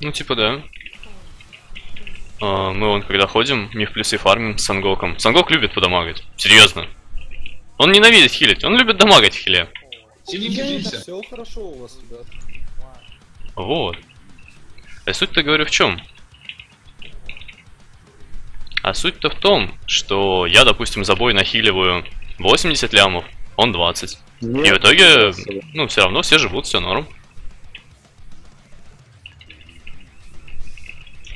Ну, типа, да. А, мы вон, когда ходим, не в плюсы фармим с Сангоком. Сангок любит подамагать. Серьезно. Он ненавидит хилить, он любит дамагать в хиле. Все хорошо у вас, ребят. Вот. А суть-то говорю в чем? А суть-то в том, что я, допустим, за бой нахиливаю 80 лямов, он 20. И в итоге, ну, все равно все живут, все норм.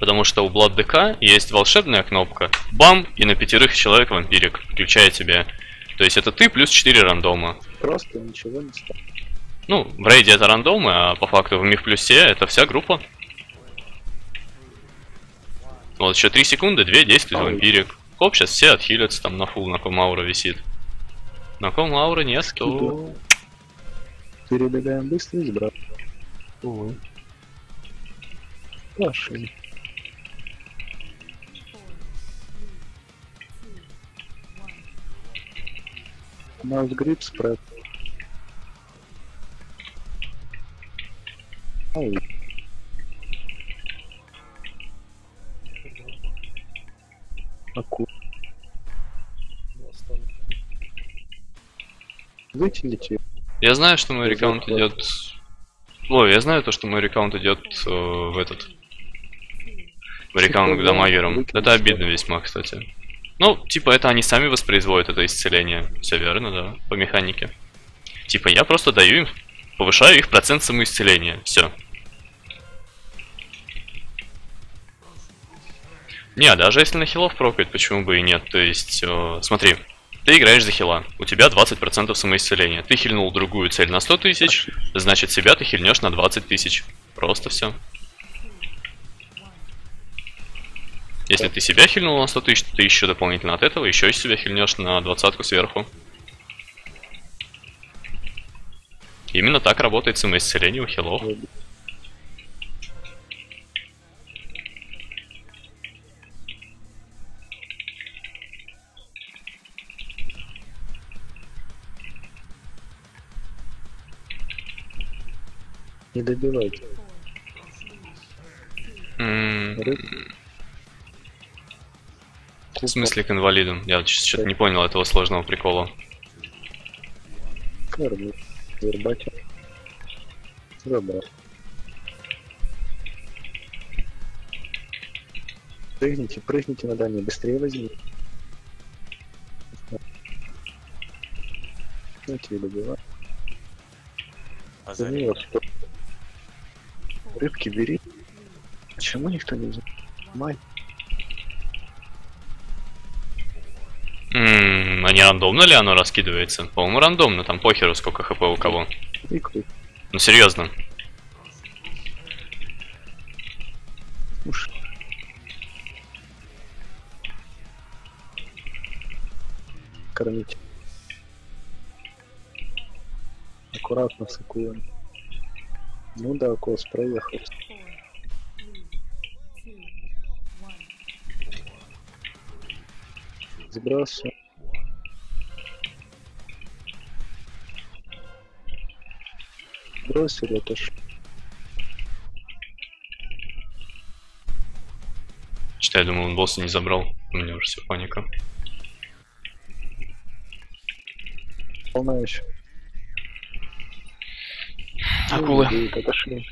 Потому что у DK есть волшебная кнопка Бам! И на пятерых человек вампирик, включая тебя. То есть это ты плюс 4 рандома. Просто ничего не стало. Ну, в рейде это рандомы, а по факту в Миф плюсе это вся группа. Вот еще 3 секунды, 2 действия вампирик. Хоп, сейчас все отхилятся, там на фул, на ком аура висит. На ком аура нет, то... Перебегаем быстро и сбрат. Пошли. Нас грипп спред. Ой. Аку. Вытяните. Я знаю, что мой рекаунт идет... Ой, я знаю то, что мой рекаунт идет э, в этот... В рекаунт к дамагерам. Это обидно весьма, кстати. Ну, типа, это они сами воспроизводят это исцеление. Все верно, да, по механике. Типа, я просто даю им, повышаю их процент самоисцеления. Все. Не, а даже если на хилов прокает, почему бы и нет? То есть, э, смотри, ты играешь за хила, у тебя 20% самоисцеления. Ты хильнул другую цель на 100 тысяч, значит себя ты хильнешь на 20 тысяч. Просто все. Если ты себя хильнул на 100 тысяч, то ты еще дополнительно от этого еще из себя хильнешь на двадцатку сверху. Именно так работает самоисцеление у хилов. Не добивайте. М, Рыб. В смысле к инвалидам? Я что-то не понял этого сложного прикола. Вербача. Забрал. Прыгните, прыгните на дальний, быстрее возьмите. Ну, тебе добивай. А За нее что? Рыбки бери. Почему никто не взял? Не рандомно ли оно раскидывается? По-моему, рандомно, там похеру сколько хп у кого. Ну серьезно. Уж. Кормите. Аккуратно сакуем. Ну да, кос проехал. Сбрасываю. Бросили, отошли. Что я думал, он босса не забрал. У меня уже все паника. Волна еще. Акулы. Ой, отошли.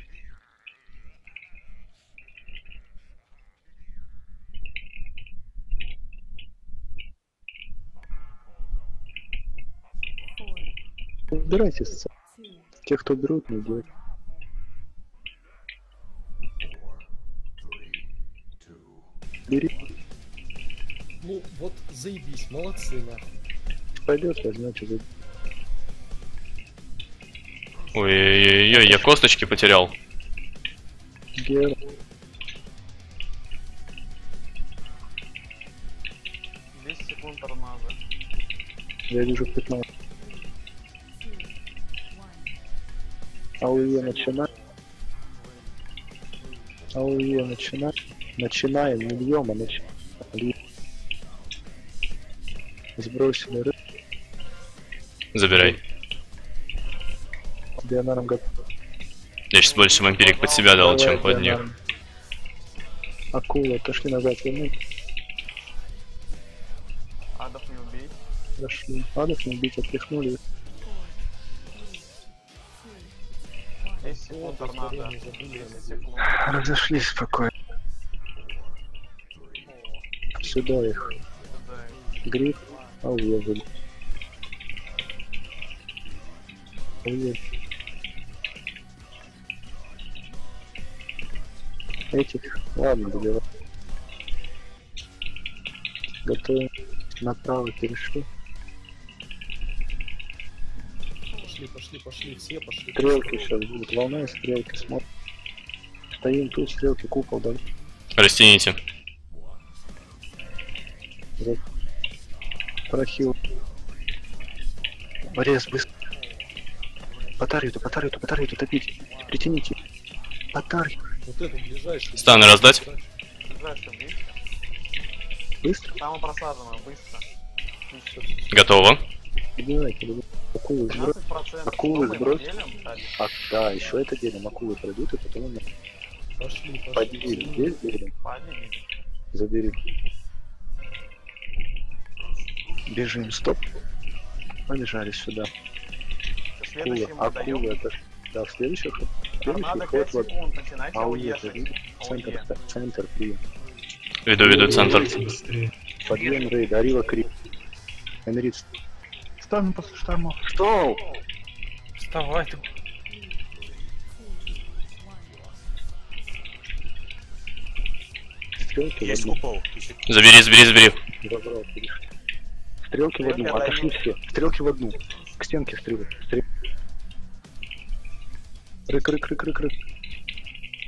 Убирайте с Те, кто берут, не делают. Бери, Ну, вот заебись, молодцы, нахуй. пойдет, возьмете. за- Ой-ой-ой, я косточки потерял. Гер. секунд тормоза. Я вижу 15. АУЕ начинай. АУЕ начинай. Начинаем, не бьем, а начинаем. Сбросили рыб. Забирай. Бионаром готов. Я сейчас больше вампирик под себя дал, чем под них. Акула, отошли назад, вернуть. Адов не убей. Прошли. Адов не убить, отпихнули. Секунд торнадо. время забыли. 10 секунд. Разошлись спокойно. Сюда их. Гриф, а уехали. Уехали. Этих, ладно, добивай. Готовы. Направо перешли. Пошли, пошли, пошли, все пошли. Стрелки сейчас будут. Волна и стрелки смотрим. Стоим тут, стрелки, купол, да? Растяните. Прохил. Рез, быстро. Батарею-то, батарею-то, батарею-то топить. Притяните. Батарею. Вот эту ближайшую. Станы раздать? Ближайший. Быстро. Там просажено, быстро. Готово. Убивайте, убивайте. Акулы сброс. 15% Акулы Что мы сброс. делим, Тади? А, да, еще это делим. Акулы пройдут, и потом мы Пошли, пошли. подели. Здесь делим. Поделим. Забери. Бежим, стоп. Побежали сюда. Даем. акулы, это... Да, в следующих. Следующий ход 5 вот. Начинайте Ауе, ауешить. центр, центр, прием. Веду, веду центр. Подъем рейд, Арива Крип. Энрид. Ставим после шторма. Что? Вставай ты. Стрелки Есть купол. Забери, забери, забери. Добро. Стрелки в одну, отошли все. Стрелки в одну. К стенке стрелы. Стрел... Рык, рык, рык, рык, рык.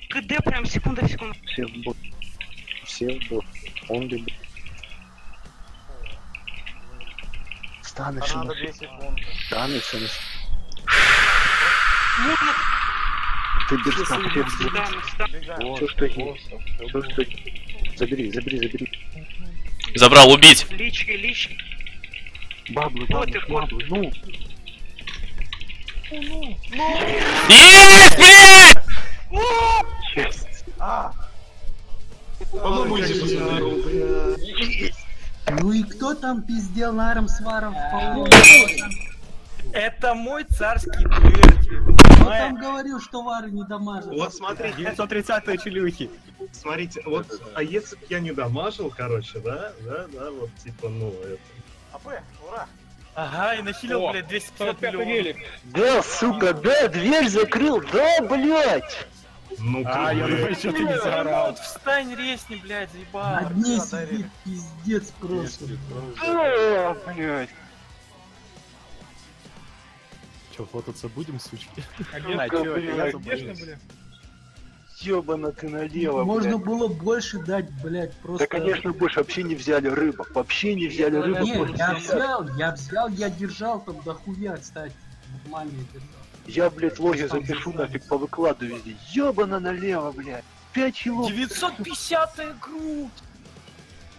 КД прям секунда в секунду. Все в бот. Все в бот. Он ли Станы все Торнадо на 10 секунд. Можно Ты сюда. Бегаем. Все, что есть. Все, что есть. Забери, забери, забери. Забрал, убить. Лички, лички. Баблы, баблы, баблы. Ну, Есть, блядь! честь. А! Ну и кто там пиздел наром сваром в полу? Это мой царский дуэль. Кто там говорил, что вары не дамажат? Вот смотрите, 930 челюхи. смотрите, вот, а если б я не дамажил, короче, да, да, да, вот, типа, ну, это... АП, ура! Ага, и нахилил, блядь, 250 миллионов. Да, сука, да, дверь закрыл, да, блядь. Ну, А, я думаю, что ты не заорал. Вот встань, резни, блядь, заебал. На дне Подарили. сидит пиздец просто. Блядь. Че, фототься будем, сучки? А, я блядь. Ёбано ты налево, Можно блядь. было больше дать, блядь, просто. Да, конечно, больше вообще не взяли рыбок. Вообще не взяли рыбок. Не, просто я взял, я взял, я держал там дохуя, кстати. Нормально держал. Я, блядь, логи запишу нафиг, повыкладываю везде. Ёбано налево, блядь. Пять кило. 950 игру!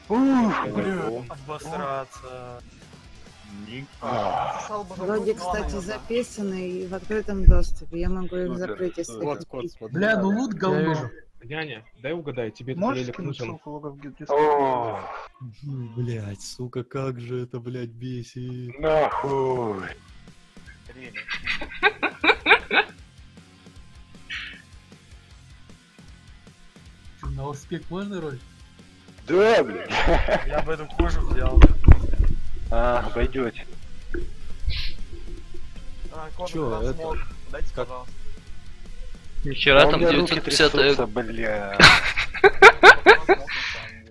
Ух, блядь. Обосраться. Сосал бы Вроде, кстати, записаны и в открытом доступе. Я могу их закрыть, если Вот, кот, смотри. Бля, ну лут говно. Няня, дай угадай, тебе Можешь нужен? ссылку Блять, сука, как же это, блядь, бесит. нахуй. Успех можно роль? Да, блядь. Я бы эту кожу взял. А, пойдете. А, на это. Дайте, как- пожалуйста. Нихера У там меня руки 950 трясутся, эго. бля.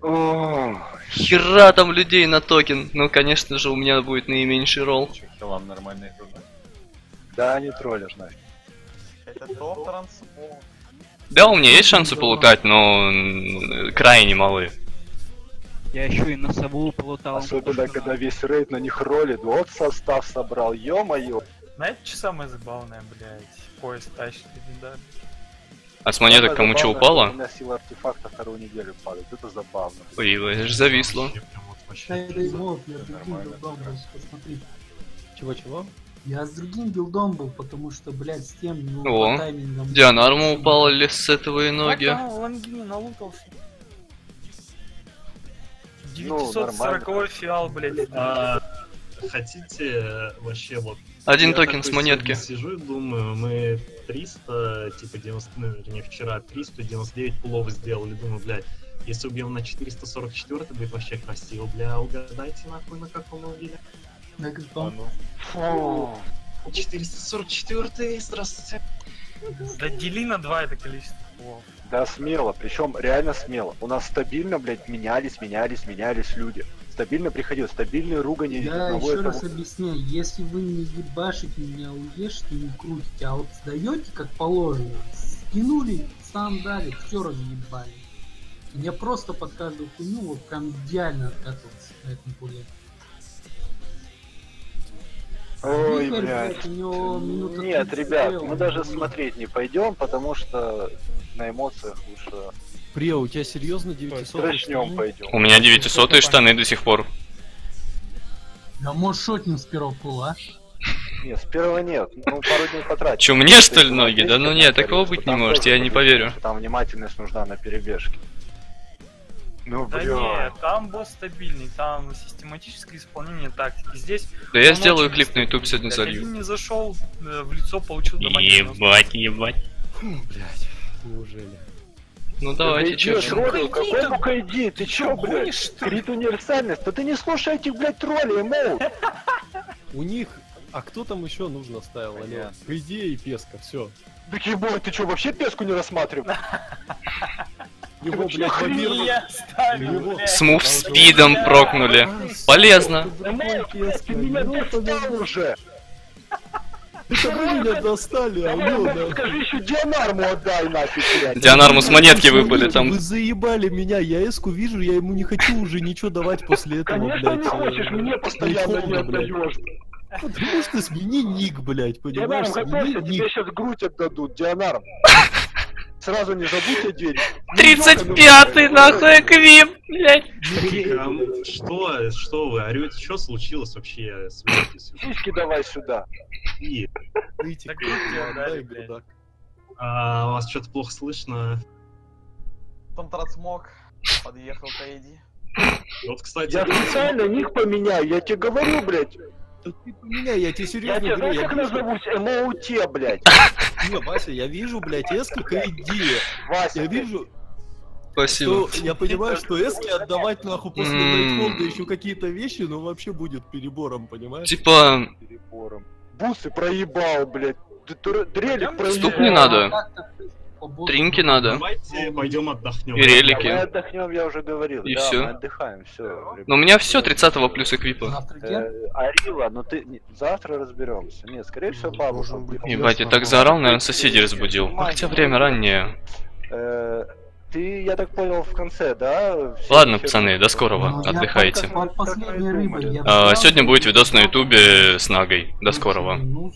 Хера там людей на токен. Ну, конечно же, у меня будет наименьший ролл. Хилам нормальный Да, не троллишь, нафиг. Это топ трансмог. Да, у меня есть шансы полутать, но крайне малые. Я еще и носовую полутал. Особенно, когда весь рейд на них ролит. Вот состав собрал, ё-моё. Знаете, что самое забавное, блядь? Поезд тащит легендарный. А с монеток Самое кому что упало? У меня сила артефакта вторую неделю падает. Это забавно. Ой, зависло. Это был, посмотри. Чего-чего? Я с другим билдом был, потому что, блядь, с тем, ну, О, по таймингам. Дианарма упала ли с этого и ноги? Как там Лангини налутался? Ну, нормально. 940 фиал, блядь. А, хотите вообще вот... Один я токен с монетки. Сижу и думаю, мы 300, типа 90, ну, вернее, вчера 399 пулов сделали. Думаю, блядь, если убьем на 444, будет вообще красиво. Бля, угадайте нахуй на каком мы убили. На каком? Фу. 444 здравствуйте. Да дели на 2 это количество. Да, смело, причем реально смело. У нас стабильно, блядь, менялись, менялись, менялись люди. Стабильно приходил, стабильные ругани Я одного еще этого- раз объясняю, если вы не ебашите меня, уешьте, не крутите, а вот сдаете как положено, скинули, сам дали, все разъебали. Я просто под каждую хуйню вот прям идеально откатывался на этом пуле. Ой, блядь. Нет, 30 ребят, мы даже смотреть не пойдем, потому что на эмоциях лучше Прио, у тебя серьезно 900 трэшнем пойдем. У меня 900 штаны до сих пор. Да может шотнем с первого пула, а? Нет, с первого нет. Ну, пару дней потратить. Чё, мне, что ли, ноги? Да ну нет, такого быть не может, я не поверю. Там внимательность нужна на перебежке. Ну, Да бля. нет, там босс стабильный, там систематическое исполнение тактики. Здесь Да я сделаю клип на YouTube сегодня Блядь, залью. Один не зашел э, в лицо, получил дамаг. Ебать, ебать. Фу, блядь, неужели? Ну давайте, троллю, какой ну иди, ты чё, блядь? Крит универсальность, да ты не слушай этих, блядь, троллей, мол. У них... А кто там еще нужно ставил, алло? По идее, песка, все. Так ебой, ты чё, вообще песку не рассматривал? Его, блядь, ставлю, Его... С мув спидом прокнули. Полезно. Ты меня достал уже! Это вы меня достали, а. Скажи еще Дианарму отдай нафиг, блядь. Дианарму с монетки выпали там. Вы заебали меня, я эску вижу, я ему не хочу уже ничего давать после этого, Конечно блядь. не хочешь, э, мне постоянно не отдаешь. Потому что смени ник, блядь, понимаешь? Дианарм, готовься, тебе сейчас грудь отдадут, Дианарм. Сразу не забудь о денег. 35-й нахуй эквип, блядь. А, Что, что вы орете? Что случилось вообще? Сиськи давай сюда. И, а, вас что-то плохо слышно. Потом трансмог подъехал к Эйди. Вот, кстати, Я специально ник поменяю, я тебе говорю, блядь. Да ты поменяй, я тебе Я серьезно тебе говорю, знаешь, я как вижу, назовусь? МОУТ, блядь. не, Вася, я вижу, блядь, к идее. Вася, Я ты- вижу, Спасибо. что я понимаю, что эски отдавать нахуй после. Найтхолда еще какие-то вещи, ну вообще будет перебором, понимаешь? Типа, перебором. Бусы проебал, блядь. Дрелик проебал. ступни надо, Так-то, по боссу. тринки надо. давайте пойдем отдохнем. И релики. Мы отдохнем, я уже говорил. И да, всё. мы отдыхаем, все. Но у меня все 30 плюс эквипа. Завтра ген? Арила, ну ты не- завтра разберемся. Нет, скорее всего, бабушка. Ебать, я так заорал, наверное, соседей разбудил. Ну, хотя время раннее. Ты, я так понял, в конце, да? всё Ладно, вечер- пацаны, до скорого, отдыхайте. я А, Сегодня будет видос на ютубе с Нагой. До скорого. Ну,